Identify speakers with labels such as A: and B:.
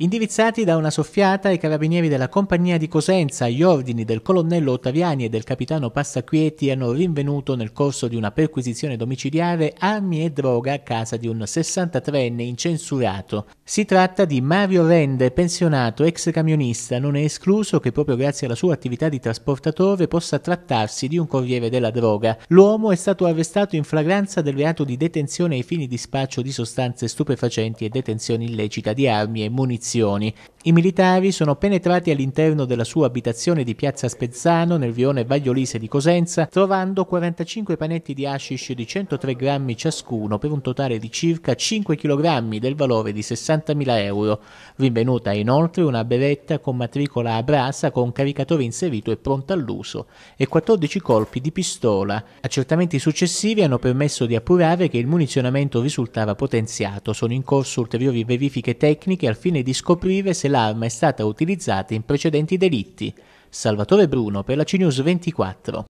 A: Indirizzati da una soffiata, i carabinieri della compagnia di Cosenza, agli ordini del colonnello Ottaviani e del capitano Passaquieti, hanno rinvenuto nel corso di una perquisizione domiciliare armi e droga a casa di un 63enne incensurato. Si tratta di Mario Rende, pensionato, ex camionista. Non è escluso che proprio grazie alla sua attività di trasportatore possa trattarsi di un corriere della droga. L'uomo è stato arrestato in flagranza del reato di detenzione ai fini di spaccio di sostanze stupefacenti e detenzione illecita di armi e munizioni munizioni. I militari sono penetrati all'interno della sua abitazione di Piazza Spezzano nel vione Vagliolise di Cosenza, trovando 45 panetti di hashish di 103 grammi ciascuno per un totale di circa 5 kg del valore di 60.000 euro. Rinvenuta inoltre una beretta con matricola a brasa con caricatore inserito e pronta all'uso e 14 colpi di pistola. Accertamenti successivi hanno permesso di appurare che il munizionamento risultava potenziato. Sono in corso ulteriori verifiche tecniche al fine di scoprire se l'arma è stata utilizzata in precedenti delitti. Salvatore Bruno per la CNews 24.